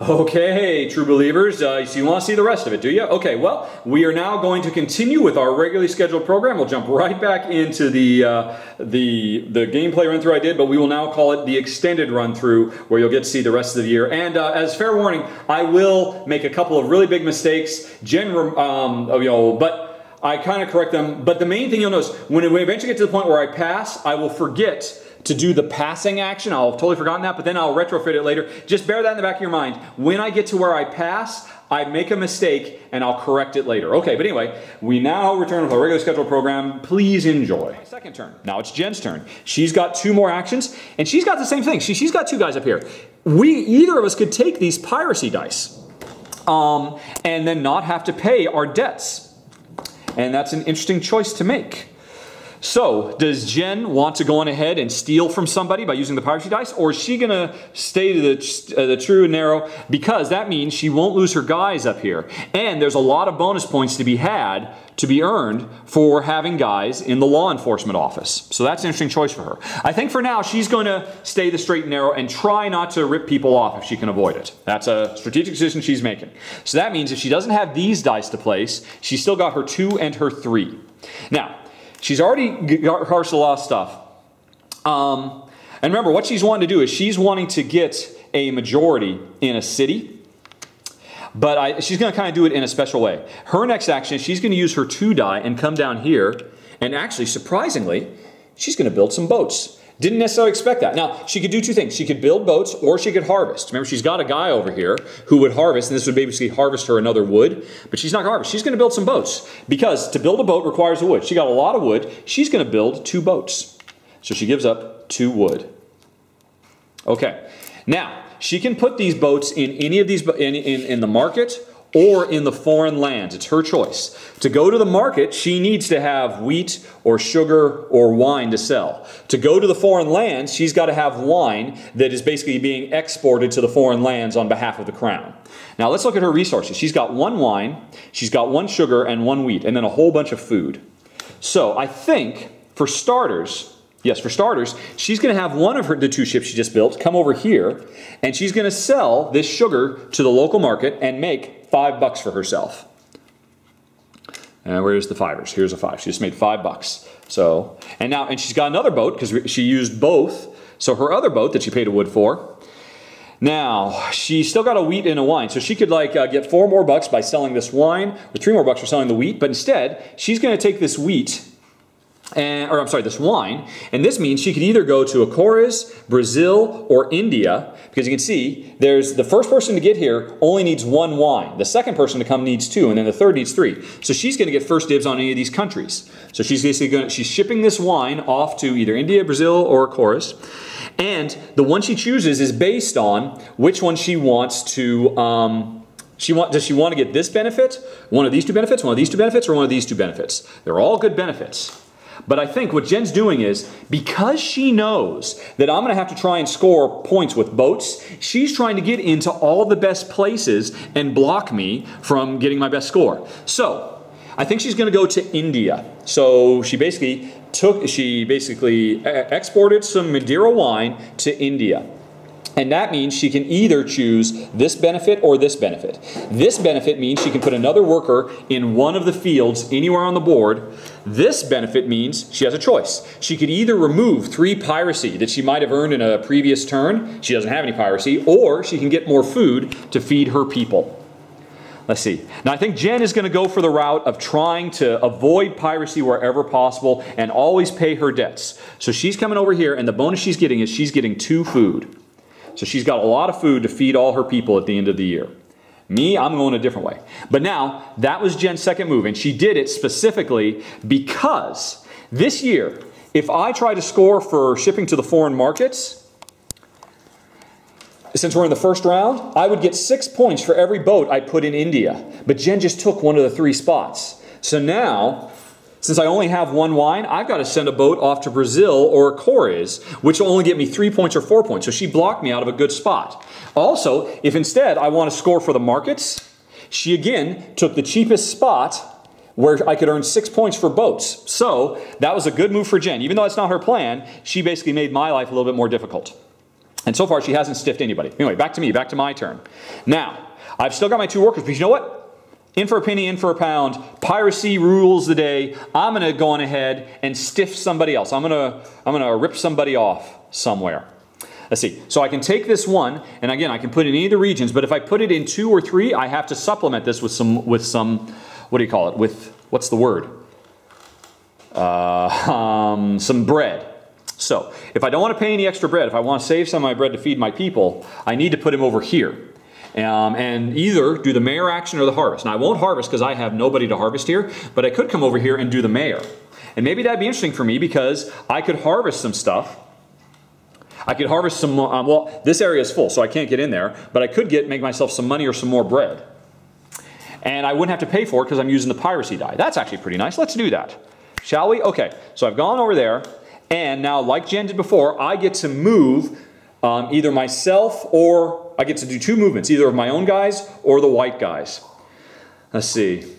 Okay, true believers, uh, so you want to see the rest of it, do you? Okay, well, we are now going to continue with our regularly scheduled program. We'll jump right back into the, uh, the, the gameplay run through I did, but we will now call it the extended run through where you'll get to see the rest of the year. And uh, as fair warning, I will make a couple of really big mistakes, Jen, um, you know, but I kind of correct them. But the main thing you'll notice, when we eventually get to the point where I pass, I will forget to do the passing action. I'll have totally forgotten that, but then I'll retrofit it later. Just bear that in the back of your mind. When I get to where I pass, I make a mistake and I'll correct it later. Okay, but anyway, we now return with our regular scheduled program. Please enjoy. Second turn. Now it's Jen's turn. She's got two more actions, and she's got the same thing. She, she's got two guys up here. We, either of us could take these piracy dice um, and then not have to pay our debts. And that's an interesting choice to make. So, does Jen want to go on ahead and steal from somebody by using the piracy dice, or is she going to stay to the, uh, the true and narrow? Because that means she won't lose her guys up here. And there's a lot of bonus points to be had, to be earned, for having guys in the law enforcement office. So that's an interesting choice for her. I think for now, she's going to stay the straight and narrow and try not to rip people off if she can avoid it. That's a strategic decision she's making. So that means if she doesn't have these dice to place, she's still got her two and her three. Now, She's already a lot of stuff. Um, and remember, what she's wanting to do is she's wanting to get a majority in a city, but I, she's going to kind of do it in a special way. Her next action, she's going to use her two die and come down here, and actually, surprisingly, she's going to build some boats. Didn't necessarily expect that. Now, she could do two things. She could build boats or she could harvest. Remember, she's got a guy over here who would harvest, and this would basically harvest her another wood, but she's not going to harvest. She's going to build some boats because to build a boat requires a wood. She got a lot of wood. She's going to build two boats. So she gives up two wood. Okay. Now, she can put these boats in any of these, in, in, in the market or in the foreign lands. It's her choice. To go to the market, she needs to have wheat or sugar or wine to sell. To go to the foreign lands, she's got to have wine that is basically being exported to the foreign lands on behalf of the crown. Now let's look at her resources. She's got one wine, she's got one sugar and one wheat, and then a whole bunch of food. So I think, for starters, Yes, for starters, she's going to have one of her, the two ships she just built come over here, and she's going to sell this sugar to the local market and make five bucks for herself. And where's the fivers? Here's a five. She just made five bucks. So, and now, and she's got another boat because she used both. So her other boat that she paid a wood for. Now, she still got a wheat and a wine. So she could like uh, get four more bucks by selling this wine, or three more bucks for selling the wheat. But instead, she's going to take this wheat and, or I'm sorry, this wine. And this means she could either go to Acores, Brazil, or India, because you can see there's the first person to get here only needs one wine. The second person to come needs two, and then the third needs three. So she's going to get first dibs on any of these countries. So she's basically going to, she's shipping this wine off to either India, Brazil, or Acores. And the one she chooses is based on which one she wants to um, she want, does she want to get this benefit, one of these two benefits, one of these two benefits, or one of these two benefits? They're all good benefits. But I think what Jen's doing is because she knows that I'm going to have to try and score points with boats, she's trying to get into all the best places and block me from getting my best score. So I think she's going to go to India. So she basically took, she basically exported some Madeira wine to India. And that means she can either choose this benefit or this benefit. This benefit means she can put another worker in one of the fields anywhere on the board. This benefit means she has a choice. She could either remove three piracy that she might have earned in a previous turn, she doesn't have any piracy, or she can get more food to feed her people. Let's see. Now, I think Jen is going to go for the route of trying to avoid piracy wherever possible and always pay her debts. So she's coming over here, and the bonus she's getting is she's getting two food. So she's got a lot of food to feed all her people at the end of the year. Me, I'm going a different way. But now, that was Jen's second move, and she did it specifically because this year, if I try to score for shipping to the foreign markets, since we're in the first round, I would get six points for every boat I put in India. But Jen just took one of the three spots. So now since I only have one wine, I've got to send a boat off to Brazil or Cores, which will only get me three points or four points. So she blocked me out of a good spot. Also, if instead I want to score for the markets, she again took the cheapest spot where I could earn six points for boats. So that was a good move for Jen. Even though that's not her plan, she basically made my life a little bit more difficult. And so far, she hasn't stiffed anybody. Anyway, back to me, back to my turn. Now, I've still got my two workers, but you know what? In for a penny, in for a pound. Piracy rules the day. I'm going to go on ahead and stiff somebody else. I'm going to I'm going to rip somebody off somewhere. Let's see. So I can take this one, and again, I can put it in any of the regions, but if I put it in two or three, I have to supplement this with some, with some what do you call it? With, what's the word? Uh, um, some bread. So if I don't want to pay any extra bread, if I want to save some of my bread to feed my people, I need to put him over here. Um, and either do the mayor action or the harvest. Now I won't harvest because I have nobody to harvest here, but I could come over here and do the mayor. And maybe that'd be interesting for me because I could harvest some stuff. I could harvest some, um, well, this area is full, so I can't get in there, but I could get make myself some money or some more bread. And I wouldn't have to pay for it because I'm using the piracy die. That's actually pretty nice. Let's do that. Shall we? Okay, so I've gone over there, and now, like Jen did before, I get to move um, either myself or I get to do two movements, either of my own guys or the white guys. Let's see.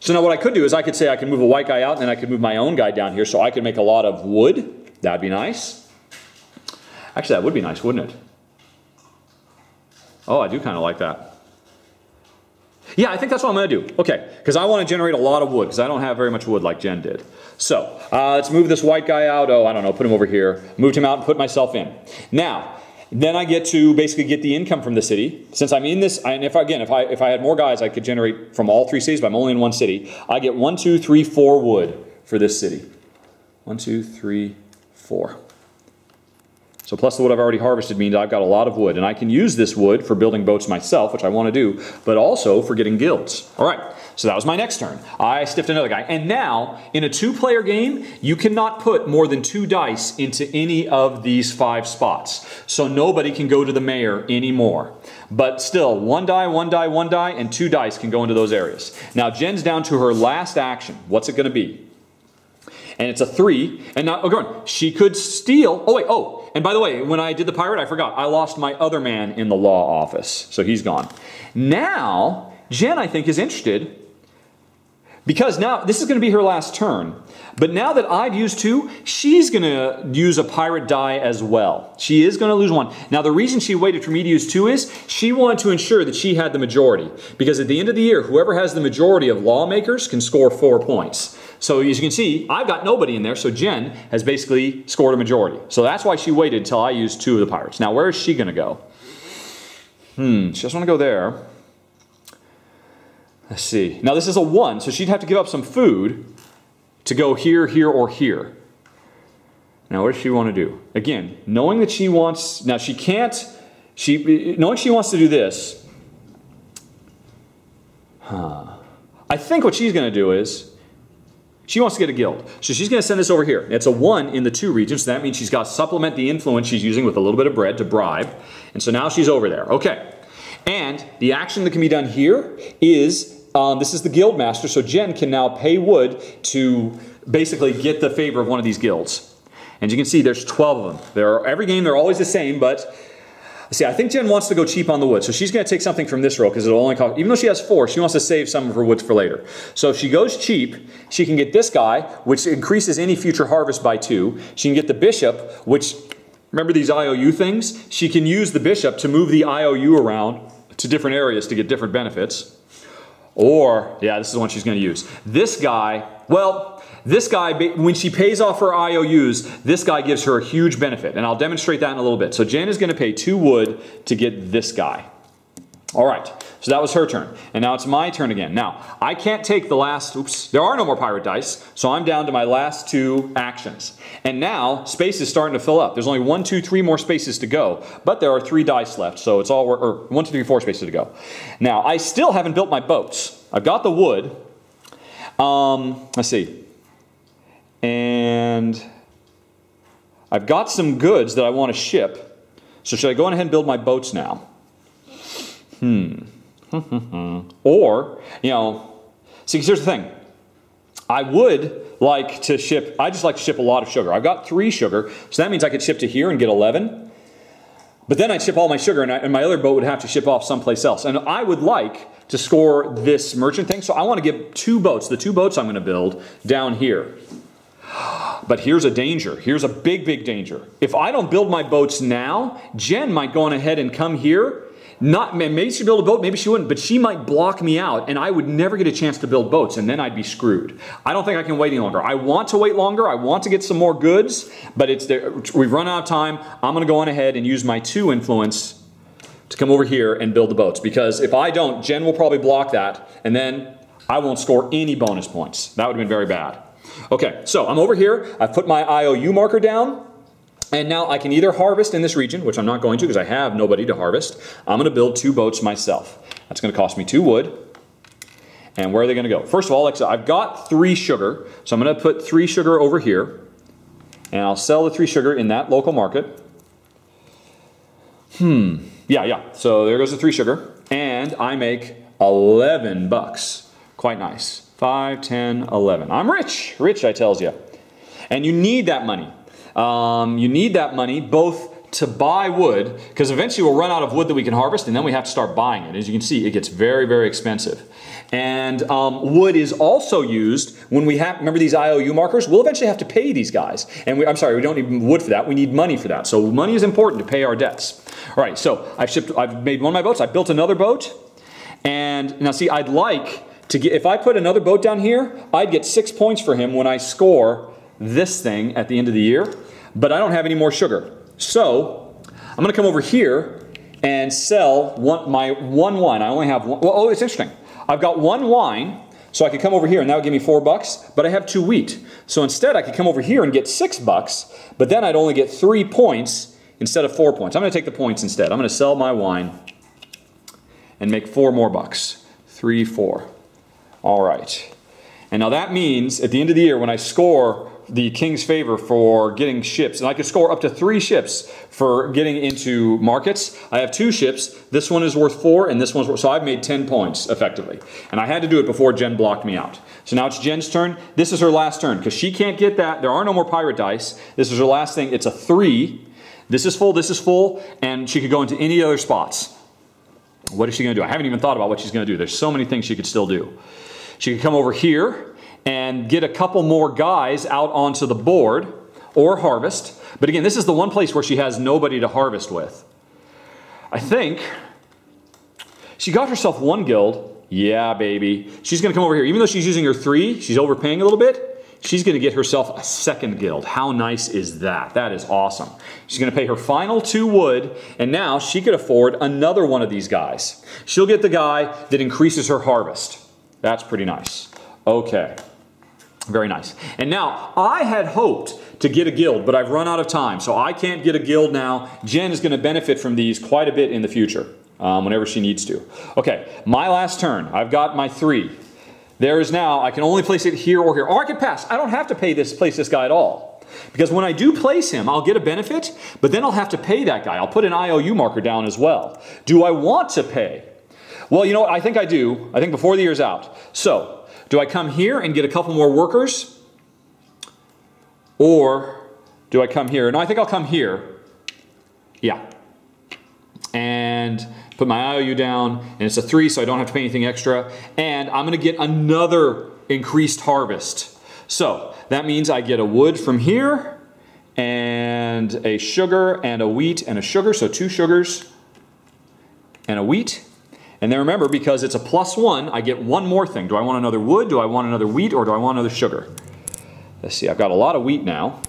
So now what I could do is I could say I can move a white guy out and then I could move my own guy down here so I could make a lot of wood. That'd be nice. Actually, that would be nice, wouldn't it? Oh, I do kind of like that. Yeah, I think that's what I'm going to do. Okay, because I want to generate a lot of wood because I don't have very much wood like Jen did. So uh, let's move this white guy out. Oh, I don't know, put him over here. Moved him out and put myself in. Now, then I get to basically get the income from the city. Since I'm in this, and if again, if I if I had more guys, I could generate from all three cities, but I'm only in one city. I get one, two, three, four wood for this city. One, two, three, four. So plus the wood I've already harvested means I've got a lot of wood. And I can use this wood for building boats myself, which I want to do, but also for getting guilds. All right, so that was my next turn. I stiffed another guy. And now, in a two-player game, you cannot put more than two dice into any of these five spots. So nobody can go to the mayor anymore. But still, one die, one die, one die, and two dice can go into those areas. Now, Jen's down to her last action. What's it going to be? and it's a three. And now, oh, go on. She could steal. Oh, wait. Oh, and by the way, when I did the pirate, I forgot. I lost my other man in the law office. So he's gone. Now, Jen, I think, is interested because now this is going to be her last turn. But now that I've used two, she's going to use a pirate die as well. She is going to lose one. Now, the reason she waited for me to use two is she wanted to ensure that she had the majority. Because at the end of the year, whoever has the majority of lawmakers can score four points. So as you can see, I've got nobody in there, so Jen has basically scored a majority. So that's why she waited until I used two of the pirates. Now, where is she going to go? Hmm, she doesn't want to go there. Let's see. Now, this is a one, so she'd have to give up some food to go here, here, or here. Now, what does she want to do? Again, knowing that she wants, now she can't, she, knowing she wants to do this, huh. I think what she's going to do is, she wants to get a guild. So she's going to send this over here. It's a 1 in the 2 regions. So that means she's got to supplement the influence she's using with a little bit of bread to bribe. And so now she's over there. Okay. And the action that can be done here is, um, this is the guild master. So Jen can now pay wood to basically get the favor of one of these guilds. And you can see there's 12 of them. They're, every game they're always the same, but See, I think Jen wants to go cheap on the wood, so she's going to take something from this row because it'll only cost, even though she has four, she wants to save some of her woods for later. So if she goes cheap, she can get this guy, which increases any future harvest by two. She can get the bishop, which, remember these IOU things? She can use the bishop to move the IOU around to different areas to get different benefits. Or, yeah, this is the one she's going to use. This guy, well, this guy, when she pays off her IOUs, this guy gives her a huge benefit. And I'll demonstrate that in a little bit. So Jen is going to pay two wood to get this guy. All right, so that was her turn. And now it's my turn again. Now, I can't take the last, oops, there are no more pirate dice, so I'm down to my last two actions. And now, space is starting to fill up. There's only one, two, three more spaces to go, but there are three dice left, so it's all, or one, two, three, four spaces to go. Now, I still haven't built my boats. I've got the wood. Um, let's see. And I've got some goods that I want to ship. So should I go ahead and build my boats now? Hmm. or, you know, see, here's the thing. I would like to ship, I just like to ship a lot of sugar. I've got three sugar, so that means I could ship to here and get 11. But then I'd ship all my sugar, and, I, and my other boat would have to ship off someplace else. And I would like to score this merchant thing, so I want to give two boats, the two boats I'm going to build, down here. But here's a danger. Here's a big, big danger. If I don't build my boats now, Jen might go on ahead and come here. Not maybe she build a boat, maybe she wouldn't, but she might block me out, and I would never get a chance to build boats, and then I'd be screwed. I don't think I can wait any longer. I want to wait longer. I want to get some more goods, but it's there. We've run out of time. I'm going to go on ahead and use my two influence to come over here and build the boats because if I don't, Jen will probably block that, and then I won't score any bonus points. That would have been very bad. Okay, so I'm over here. I've put my IOU marker down. And now I can either harvest in this region, which I'm not going to because I have nobody to harvest. I'm going to build two boats myself. That's going to cost me two wood. And where are they going to go? First of all, like said, I've got three sugar. So I'm going to put three sugar over here. And I'll sell the three sugar in that local market. Hmm. Yeah, yeah. So there goes the three sugar. And I make 11 bucks. Quite nice. 5, 10, 11. I'm rich. Rich, I tells you. And you need that money. Um, you need that money both to buy wood, because eventually we'll run out of wood that we can harvest, and then we have to start buying it. As you can see, it gets very, very expensive. And um, wood is also used when we have, remember these IOU markers? We'll eventually have to pay these guys. And we, I'm sorry, we don't need wood for that. We need money for that. So money is important to pay our debts. All right, so I've shipped, I've made one of my boats. I built another boat. And now see, I'd like to get, if I put another boat down here, I'd get six points for him when I score this thing at the end of the year, but I don't have any more sugar. So I'm going to come over here and sell one, my one wine. I only have one. Well, oh, it's interesting. I've got one wine, so I could come over here and that would give me four bucks, but I have two wheat. So instead, I could come over here and get six bucks, but then I'd only get three points instead of four points. I'm going to take the points instead. I'm going to sell my wine and make four more bucks. Three, four. All right. And now that means at the end of the year, when I score the king's favor for getting ships. And I could score up to three ships for getting into markets. I have two ships. This one is worth four, and this one's worth, so I've made 10 points effectively. And I had to do it before Jen blocked me out. So now it's Jen's turn. This is her last turn because she can't get that. There are no more pirate dice. This is her last thing. It's a three. This is full, this is full, and she could go into any other spots. What is she going to do? I haven't even thought about what she's going to do. There's so many things she could still do. She could come over here and get a couple more guys out onto the board or harvest. But again, this is the one place where she has nobody to harvest with. I think she got herself one guild. Yeah, baby. She's going to come over here. Even though she's using her three, she's overpaying a little bit. She's going to get herself a second guild. How nice is that? That is awesome. She's going to pay her final two wood, and now she could afford another one of these guys. She'll get the guy that increases her harvest. That's pretty nice. Okay. Very nice. And now, I had hoped to get a guild, but I've run out of time, so I can't get a guild now. Jen is going to benefit from these quite a bit in the future, um, whenever she needs to. Okay, my last turn. I've got my three. There is now, I can only place it here or here. Or I can pass. I don't have to pay this, place this guy at all. Because when I do place him, I'll get a benefit, but then I'll have to pay that guy. I'll put an IOU marker down as well. Do I want to pay? Well, you know what? I think I do. I think before the year's out. So, do I come here and get a couple more workers? Or do I come here? No, I think I'll come here. Yeah. And put my IOU down, and it's a three, so I don't have to pay anything extra. And I'm gonna get another increased harvest. So that means I get a wood from here, and a sugar, and a wheat, and a sugar, so two sugars, and a wheat. And then remember, because it's a plus one, I get one more thing. Do I want another wood? Do I want another wheat? Or do I want another sugar? Let's see, I've got a lot of wheat now.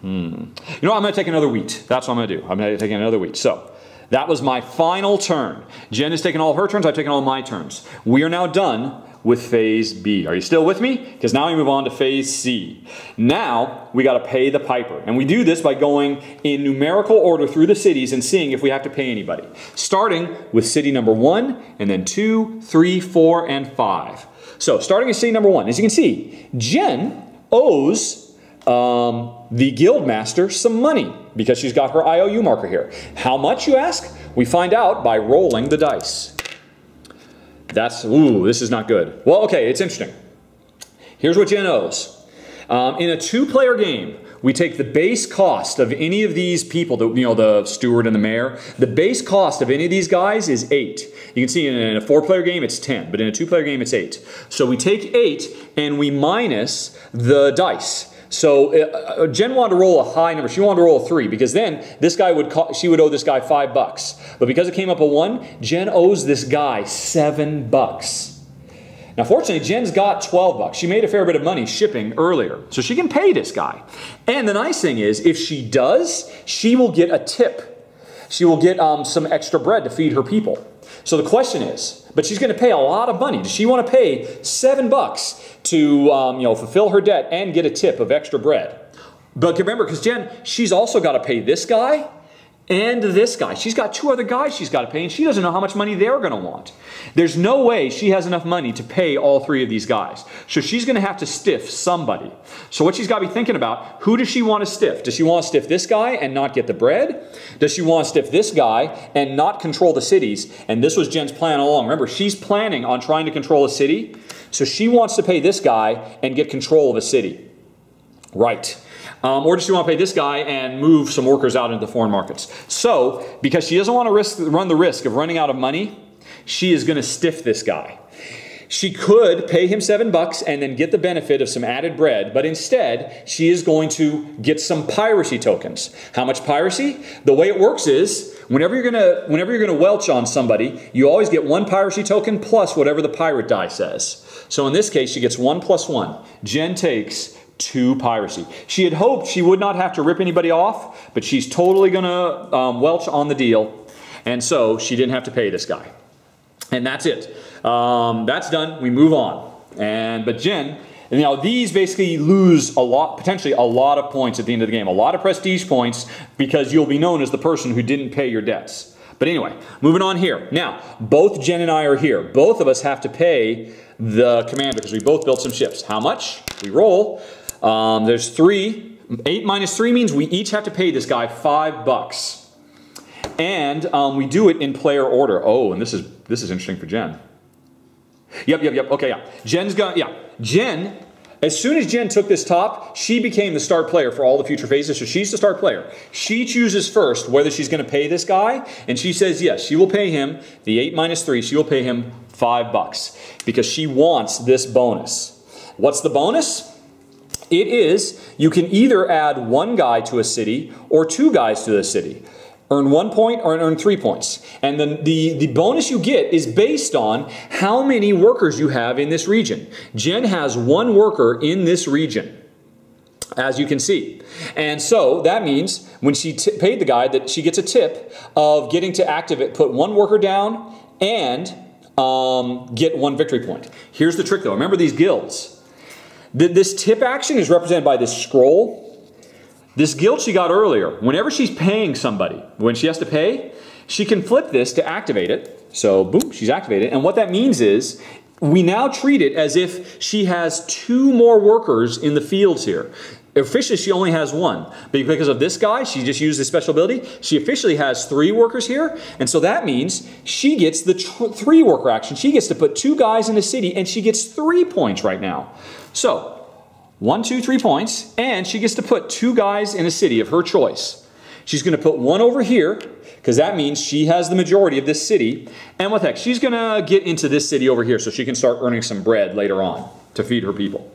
Hmm. You know, I'm going to take another wheat. That's what I'm going to do. I'm going to take another wheat. So, that was my final turn. Jen has taken all her turns. I've taken all my turns. We are now done with phase B. Are you still with me? Because now we move on to phase C. Now we got to pay the piper. And we do this by going in numerical order through the cities and seeing if we have to pay anybody. Starting with city number one, and then two, three, four, and five. So starting at city number one, as you can see, Jen owes um, the guild master some money because she's got her IOU marker here. How much, you ask? We find out by rolling the dice. That's, ooh, this is not good. Well, okay, it's interesting. Here's what Jen owes. Um, in a two-player game, we take the base cost of any of these people, the, you know, the steward and the mayor, the base cost of any of these guys is 8. You can see in a four-player game, it's 10, but in a two-player game, it's 8. So we take 8 and we minus the dice. So uh, uh, Jen wanted to roll a high number. She wanted to roll a three because then this guy would call, she would owe this guy five bucks. But because it came up a one, Jen owes this guy seven bucks. Now, fortunately, Jen's got 12 bucks. She made a fair bit of money shipping earlier, so she can pay this guy. And the nice thing is, if she does, she will get a tip. She will get um, some extra bread to feed her people. So the question is, but she's going to pay a lot of money. Does she want to pay seven bucks to um, you know fulfill her debt and get a tip of extra bread? But remember, because Jen, she's also got to pay this guy and this guy. She's got two other guys she's got to pay, and she doesn't know how much money they're going to want. There's no way she has enough money to pay all three of these guys. So she's going to have to stiff somebody. So what she's got to be thinking about, who does she want to stiff? Does she want to stiff this guy and not get the bread? Does she want to stiff this guy and not control the cities? And this was Jen's plan all along. Remember, she's planning on trying to control a city. So she wants to pay this guy and get control of a city. Right. Um, or does she want to pay this guy and move some workers out into the foreign markets? So, because she doesn't want to risk, run the risk of running out of money, she is going to stiff this guy. She could pay him seven bucks and then get the benefit of some added bread, but instead, she is going to get some piracy tokens. How much piracy? The way it works is whenever you're gonna whenever you're gonna welch on somebody, you always get one piracy token plus whatever the pirate die says. So in this case, she gets one plus one. Jen takes to piracy. She had hoped she would not have to rip anybody off, but she's totally going to um, welch on the deal, and so she didn't have to pay this guy. And that's it. Um, that's done. We move on. And but Jen, you know, these basically lose a lot, potentially a lot of points at the end of the game, a lot of prestige points because you'll be known as the person who didn't pay your debts. But anyway, moving on here. Now, both Jen and I are here. Both of us have to pay the commander because we both built some ships. How much? We roll. Um, there's three. Eight minus three means we each have to pay this guy five bucks. And um, we do it in player order. Oh, and this is this is interesting for Jen. Yep, yep, yep. Okay, yeah. Jen's got yeah. Jen, as soon as Jen took this top, she became the start player for all the future phases. So she's the start player. She chooses first whether she's going to pay this guy, and she says yes, she will pay him the eight minus three. She will pay him five bucks because she wants this bonus. What's the bonus? It is you can either add one guy to a city or two guys to the city. Earn one point or earn three points. And then the, the bonus you get is based on how many workers you have in this region. Jen has one worker in this region as you can see. And so that means when she paid the guy that she gets a tip of getting to activate, put one worker down and um, get one victory point. Here's the trick though. Remember these guilds. This tip action is represented by this scroll. This guild she got earlier, whenever she's paying somebody, when she has to pay, she can flip this to activate it. So boom, she's activated. And what that means is we now treat it as if she has two more workers in the fields here. Officially, she only has one. But because of this guy, she just used this special ability. She officially has three workers here. And so that means she gets the three worker action. She gets to put two guys in the city, and she gets three points right now. So, one, two, three points, and she gets to put two guys in a city of her choice. She's going to put one over here, because that means she has the majority of this city. And what the heck, she's going to get into this city over here so she can start earning some bread later on to feed her people.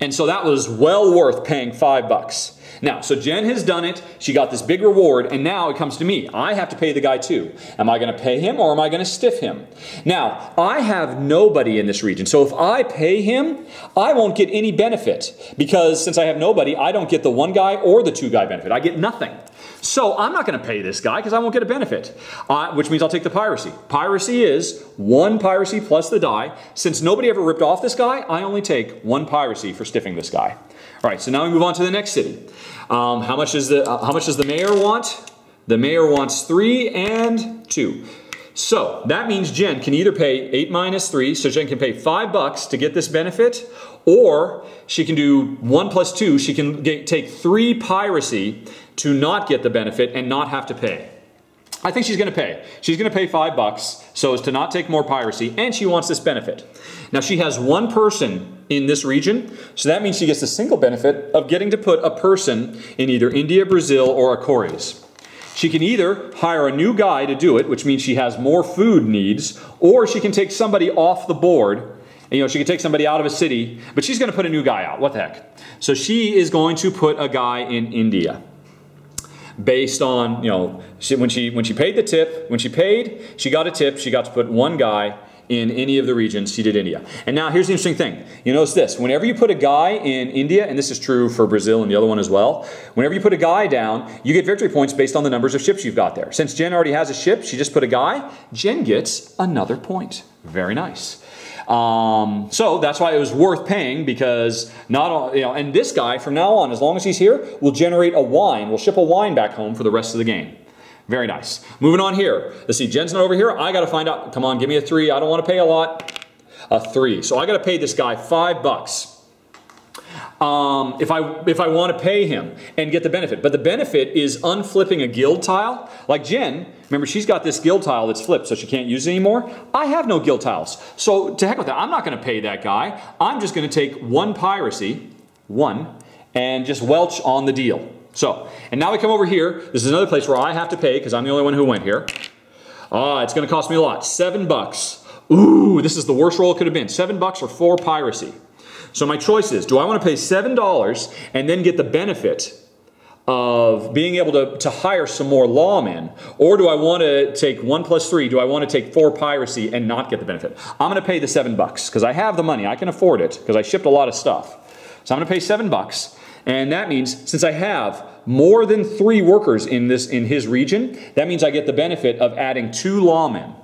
And so that was well worth paying five bucks. Now, so Jen has done it. She got this big reward, and now it comes to me. I have to pay the guy too. Am I going to pay him or am I going to stiff him? Now, I have nobody in this region. So if I pay him, I won't get any benefit because since I have nobody, I don't get the one guy or the two guy benefit. I get nothing. So I'm not going to pay this guy because I won't get a benefit, uh, which means I'll take the piracy. Piracy is one piracy plus the die. Since nobody ever ripped off this guy, I only take one piracy for stiffing this guy. All right, so now we move on to the next city. Um, how much is the uh, how much does the mayor want? The mayor wants three and two. So that means Jen can either pay eight minus three, so Jen can pay five bucks to get this benefit, or she can do one plus two. She can get, take three piracy to not get the benefit and not have to pay. I think she's going to pay. She's going to pay five bucks so as to not take more piracy, and she wants this benefit. Now she has one person in this region, so that means she gets the single benefit of getting to put a person in either India, Brazil, or Acores. She can either hire a new guy to do it, which means she has more food needs, or she can take somebody off the board you know, she could take somebody out of a city, but she's going to put a new guy out. What the heck? So she is going to put a guy in India based on, you know, she, when, she, when she paid the tip, when she paid, she got a tip, she got to put one guy in any of the regions, she did India. And now here's the interesting thing. You notice this, whenever you put a guy in India, and this is true for Brazil and the other one as well, whenever you put a guy down, you get victory points based on the numbers of ships you've got there. Since Jen already has a ship, she just put a guy, Jen gets another point. Very nice. Um, so that's why it was worth paying because not all, you know, and this guy from now on, as long as he's here, will generate a wine, will ship a wine back home for the rest of the game. Very nice. Moving on here. Let's see, Jen's not over here. I got to find out. Come on, give me a three. I don't want to pay a lot. A three. So I got to pay this guy five bucks. Um, if I if I want to pay him and get the benefit. But the benefit is unflipping a guild tile. Like Jen, remember she's got this guild tile that's flipped so she can't use it anymore. I have no guild tiles. So to heck with that. I'm not going to pay that guy. I'm just going to take one piracy, one, and just welch on the deal. So, and now we come over here. This is another place where I have to pay because I'm the only one who went here. Ah, it's going to cost me a lot. Seven bucks. Ooh, this is the worst roll it could have been. Seven bucks or four piracy. So my choice is, do I want to pay $7 and then get the benefit of being able to, to hire some more lawmen? Or do I want to take one plus three? Do I want to take four piracy and not get the benefit? I'm going to pay the seven bucks because I have the money. I can afford it because I shipped a lot of stuff. So I'm going to pay seven bucks. And that means since I have more than three workers in this in his region, that means I get the benefit of adding two lawmen.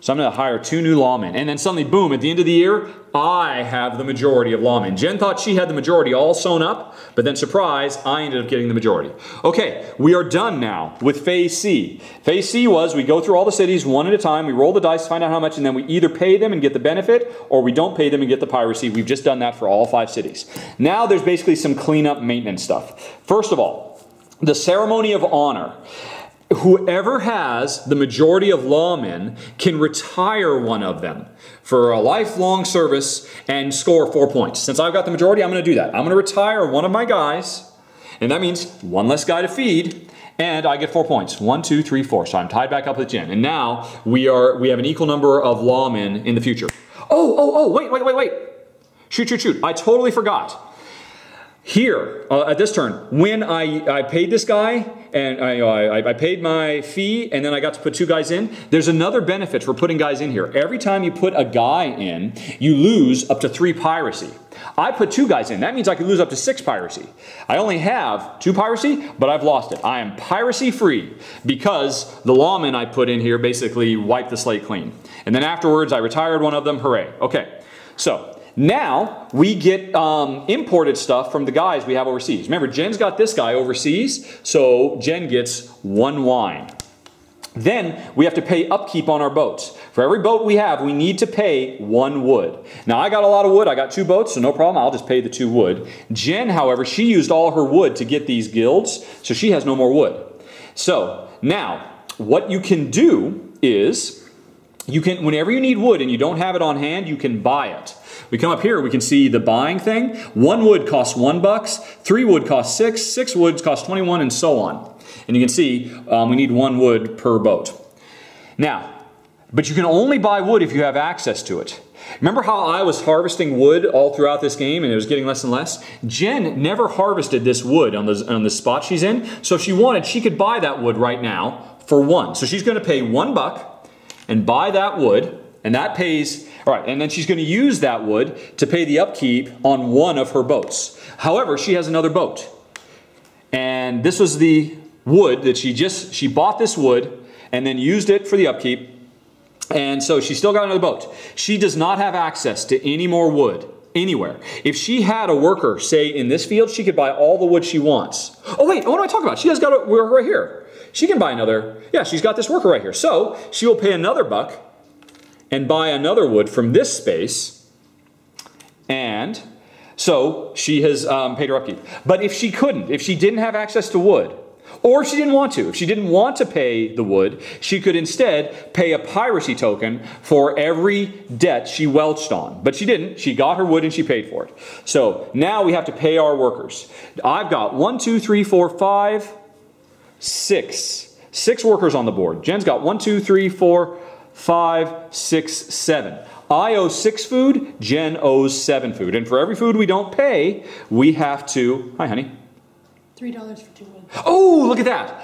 So I'm going to hire two new lawmen. And then suddenly, boom, at the end of the year, I have the majority of lawmen. Jen thought she had the majority all sewn up, but then surprise, I ended up getting the majority. Okay, we are done now with phase C. Phase C was we go through all the cities one at a time, we roll the dice, find out how much, and then we either pay them and get the benefit, or we don't pay them and get the piracy. We've just done that for all five cities. Now there's basically some cleanup maintenance stuff. First of all, the ceremony of honor whoever has the majority of lawmen can retire one of them for a lifelong service and score four points. Since I've got the majority, I'm going to do that. I'm going to retire one of my guys, and that means one less guy to feed, and I get four points. One, two, three, four. So I'm tied back up with Jen. And now we are we have an equal number of lawmen in the future. Oh, oh, oh, wait, wait, wait, wait. Shoot, shoot, shoot. I totally forgot. Here, uh, at this turn, when I, I paid this guy, and I, I, I, paid my fee, and then I got to put two guys in, there's another benefit for putting guys in here. Every time you put a guy in, you lose up to three piracy. I put two guys in. That means I could lose up to six piracy. I only have two piracy, but I've lost it. I am piracy free because the lawman I put in here basically wiped the slate clean. And then afterwards, I retired one of them. Hooray. Okay, so now we get um, imported stuff from the guys we have overseas. Remember, Jen's got this guy overseas, so Jen gets one wine. Then we have to pay upkeep on our boats. For every boat we have, we need to pay one wood. Now I got a lot of wood. I got two boats, so no problem. I'll just pay the two wood. Jen, however, she used all her wood to get these guilds, so she has no more wood. So now, what you can do is, you can, whenever you need wood and you don't have it on hand, you can buy it. We come up here, we can see the buying thing. One wood costs one bucks, three wood costs six, six woods cost 21, and so on. And you can see um, we need one wood per boat. Now, but you can only buy wood if you have access to it. Remember how I was harvesting wood all throughout this game and it was getting less and less? Jen never harvested this wood on the, on the spot she's in. So if she wanted, she could buy that wood right now for one. So she's going to pay one buck and buy that wood and that pays all right, and then she's going to use that wood to pay the upkeep on one of her boats. However, she has another boat. And this was the wood that she just, she bought this wood and then used it for the upkeep. And so she still got another boat. She does not have access to any more wood anywhere. If she had a worker, say in this field, she could buy all the wood she wants. Oh wait, what am I talking about? She has got a worker right here. She can buy another, yeah, she's got this worker right here. So she will pay another buck and buy another wood from this space. And so she has um, paid her upkeep. But if she couldn't, if she didn't have access to wood, or if she didn't want to, if she didn't want to pay the wood, she could instead pay a piracy token for every debt she welched on. But she didn't. She got her wood and she paid for it. So now we have to pay our workers. I've got one, two, three, four, five, six. Six workers on the board. Jen's got one, two, three, four, five, six, seven. I owe six food, Jen owes seven food. And for every food we don't pay, we have to, hi honey. Three dollars for two. Oh, look at that.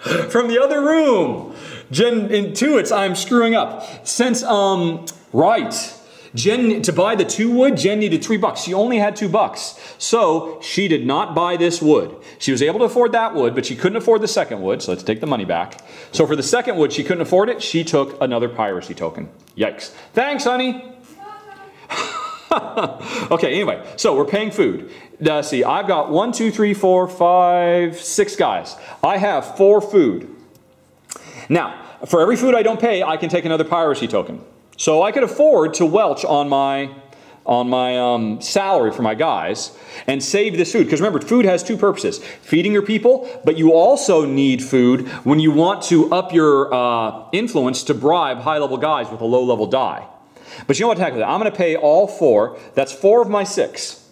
From the other room. Jen intuits I'm screwing up. Since, um, right. Jen, to buy the two wood, Jen needed three bucks. She only had two bucks. So she did not buy this wood. She was able to afford that wood, but she couldn't afford the second wood. So let's take the money back. So for the second wood, she couldn't afford it. She took another piracy token. Yikes. Thanks, honey. okay, anyway, so we're paying food. Uh, see, I've got one, two, three, four, five, six guys. I have four food. Now, for every food I don't pay, I can take another piracy token. So I could afford to welch on my on my um, salary for my guys and save this food. Because remember, food has two purposes feeding your people, but you also need food when you want to up your uh, influence to bribe high level guys with a low level die. But you know what, heck I'm going to pay all four. That's four of my six.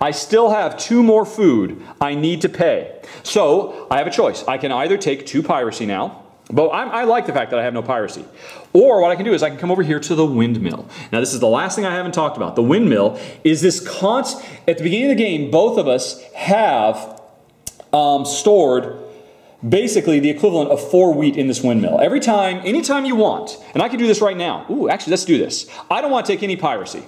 I still have two more food I need to pay. So I have a choice. I can either take two piracy now but I'm, i like the fact that I have no piracy. Or what I can do is I can come over here to the windmill. Now this is the last thing I haven't talked about. The windmill is this const, at the beginning of the game, both of us have um, stored basically the equivalent of four wheat in this windmill. Every time, anytime you want, and I can do this right now. Ooh, actually, let's do this. I don't want to take any piracy.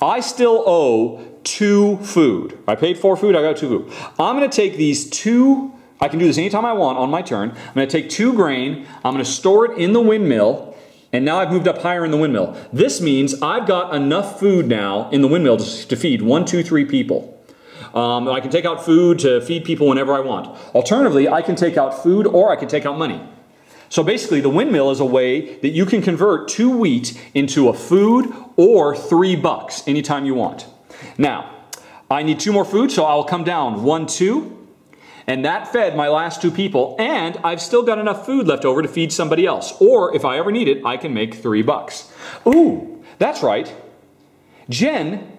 I still owe two food. I paid four food, I got two food. I'm going to take these two I can do this anytime I want on my turn. I'm going to take two grain, I'm going to store it in the windmill, and now I've moved up higher in the windmill. This means I've got enough food now in the windmill to, to feed one, two, three people. Um, I can take out food to feed people whenever I want. Alternatively, I can take out food or I can take out money. So basically, the windmill is a way that you can convert two wheat into a food or three bucks anytime you want. Now, I need two more food, so I'll come down one, two, and that fed my last two people, and I've still got enough food left over to feed somebody else. Or if I ever need it, I can make three bucks. Ooh, that's right. Jen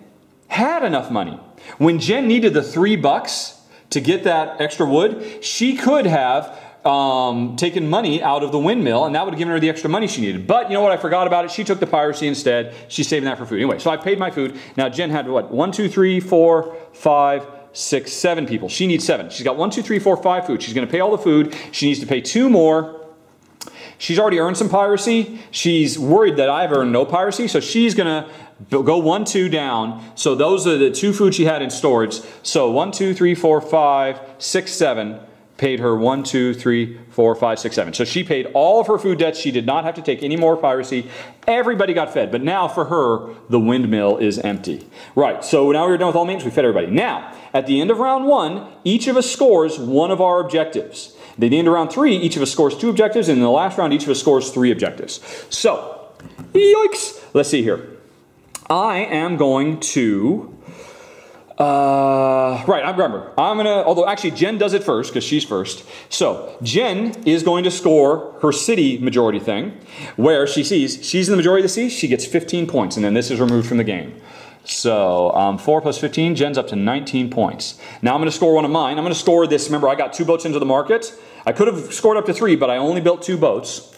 had enough money. When Jen needed the three bucks to get that extra wood, she could have um, taken money out of the windmill, and that would have given her the extra money she needed. But you know what? I forgot about it. She took the piracy instead. She's saving that for food. Anyway, so I paid my food. Now Jen had what? One, two, three, four, five, six, seven people. She needs seven. She's got one, two, three, four, five food. She's going to pay all the food. She needs to pay two more. She's already earned some piracy. She's worried that I've earned no piracy, so she's going to go one, two down. So those are the two food she had in storage. So one, two, three, four, five, six, seven paid her one, two, three, four, five, six, seven. So she paid all of her food debts. She did not have to take any more piracy. Everybody got fed. But now for her, the windmill is empty. Right, so now we're done with all maintenance. We fed everybody. Now, at the end of round one, each of us scores one of our objectives. At the end of round three, each of us scores two objectives. And in the last round, each of us scores three objectives. So, yikes. Let's see here. I am going to uh, right, I remember. I'm gonna, although actually Jen does it first because she's first. So Jen is going to score her city majority thing, where she sees she's in the majority of the city, she gets 15 points, and then this is removed from the game. So um, 4 plus 15, Jen's up to 19 points. Now I'm going to score one of mine. I'm going to score this. Remember, I got two boats into the market. I could have scored up to three, but I only built two boats.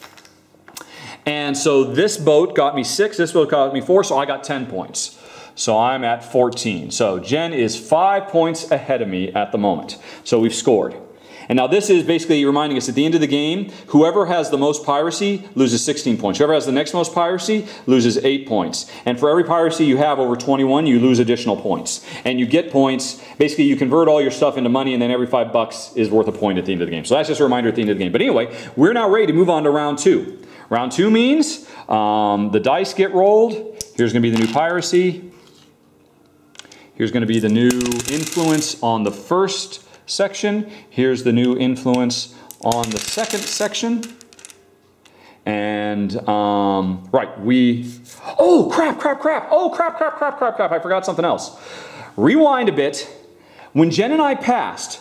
And so this boat got me six, this boat got me four, so I got 10 points. So I'm at 14. So Jen is five points ahead of me at the moment. So we've scored. And now this is basically reminding us at the end of the game, whoever has the most piracy loses 16 points. Whoever has the next most piracy loses 8 points. And for every piracy you have over 21, you lose additional points. And you get points, basically you convert all your stuff into money and then every 5 bucks is worth a point at the end of the game. So that's just a reminder at the end of the game. But anyway, we're now ready to move on to round 2. Round 2 means um, the dice get rolled. Here's going to be the new piracy. Here's going to be the new influence on the first section. Here's the new influence on the second section. And, um, right, we, oh, crap, crap, crap, oh, crap, crap, crap, crap, crap, I forgot something else. Rewind a bit. When Jen and I passed,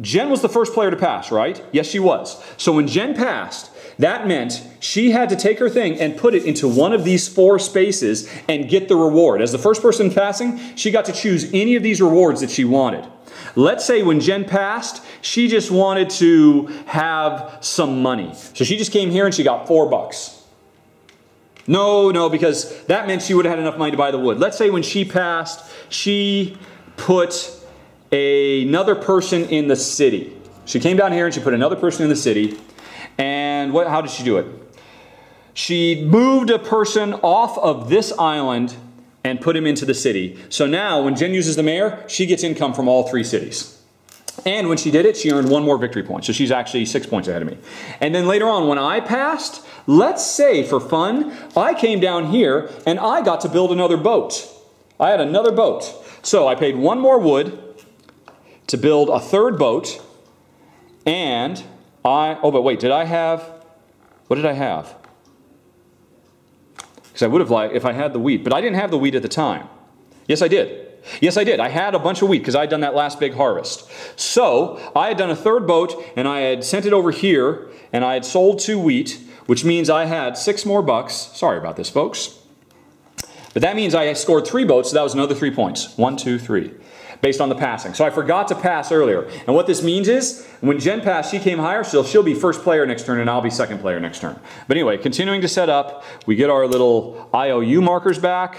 Jen was the first player to pass, right? Yes, she was. So when Jen passed, that meant she had to take her thing and put it into one of these four spaces and get the reward. As the first person passing, she got to choose any of these rewards that she wanted. Let's say when Jen passed, She just wanted to have some money. So she just came here and she got four bucks. No, no, because that meant she would have had enough money to buy the wood. Let's say when she passed, she put another person in the city. She came down here and she put another person in the city. And what, how did she do it? She moved a person off of this island and put him into the city. So now, when Jen uses the mayor, she gets income from all three cities. And when she did it, she earned one more victory point. So she's actually six points ahead of me. And then later on, when I passed, let's say for fun, I came down here and I got to build another boat. I had another boat. So I paid one more wood to build a third boat. And I, oh, but wait, did I have, what did I have? Because I would have liked if I had the wheat, but I didn't have the wheat at the time. Yes, I did. Yes, I did. I had a bunch of wheat because I had done that last big harvest. So I had done a third boat and I had sent it over here and I had sold two wheat, which means I had six more bucks. Sorry about this, folks. But that means I scored three boats, so that was another three points. One, two, three based on the passing. So I forgot to pass earlier. And what this means is, when Jen passed, she came higher, so she'll be first player next turn, and I'll be second player next turn. But anyway, continuing to set up, we get our little IOU markers back.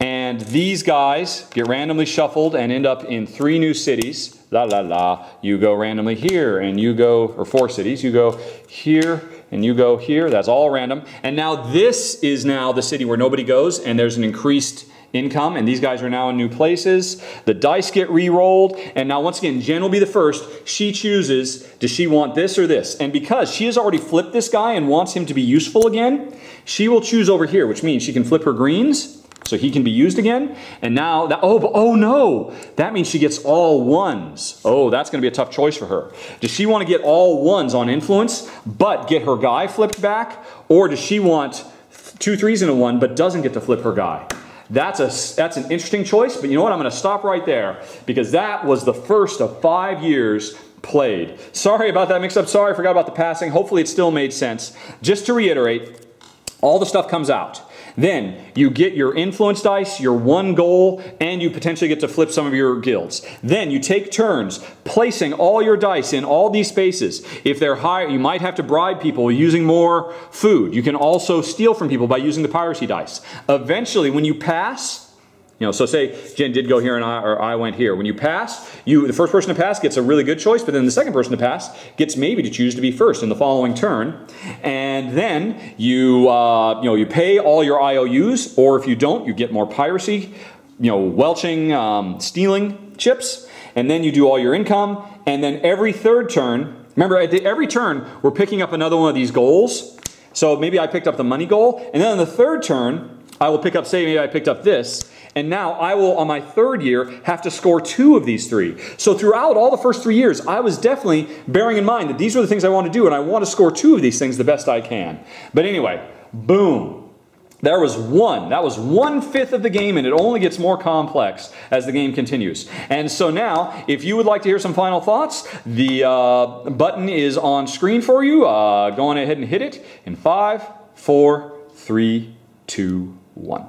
And these guys get randomly shuffled and end up in three new cities. La la la. You go randomly here, and you go, or four cities. You go here, and you go here. That's all random. And now this is now the city where nobody goes, and there's an increased income, and these guys are now in new places. The dice get re-rolled, and now once again, Jen will be the first. She chooses, does she want this or this? And because she has already flipped this guy and wants him to be useful again, she will choose over here, which means she can flip her greens, so he can be used again. And now, that, oh, oh no, that means she gets all ones. Oh, that's going to be a tough choice for her. Does she want to get all ones on influence, but get her guy flipped back? Or does she want two threes and a one, but doesn't get to flip her guy? That's, a, that's an interesting choice, but you know what? I'm going to stop right there because that was the first of five years played. Sorry about that mix up. Sorry, I forgot about the passing. Hopefully it still made sense. Just to reiterate, all the stuff comes out. Then you get your influence dice, your one goal, and you potentially get to flip some of your guilds. Then you take turns placing all your dice in all these spaces. If they're high, you might have to bribe people using more food. You can also steal from people by using the piracy dice. Eventually, when you pass, you know, so say Jen did go here and I, or I went here. When you pass, you the first person to pass gets a really good choice, but then the second person to pass gets maybe to choose to be first in the following turn. And then you, uh, you know, you pay all your IOUs, or if you don't, you get more piracy, you know, welching, um, stealing chips, and then you do all your income. And then every third turn, remember, at every turn, we're picking up another one of these goals. So maybe I picked up the money goal, and then on the third turn, I will pick up, say maybe I picked up this, and now I will, on my third year, have to score two of these three. So throughout all the first three years, I was definitely bearing in mind that these were the things I want to do, and I want to score two of these things the best I can. But anyway, boom. There was one. That was one fifth of the game, and it only gets more complex as the game continues. And so now, if you would like to hear some final thoughts, the uh, button is on screen for you. Uh, go on ahead and hit it in five, four, three, two, one.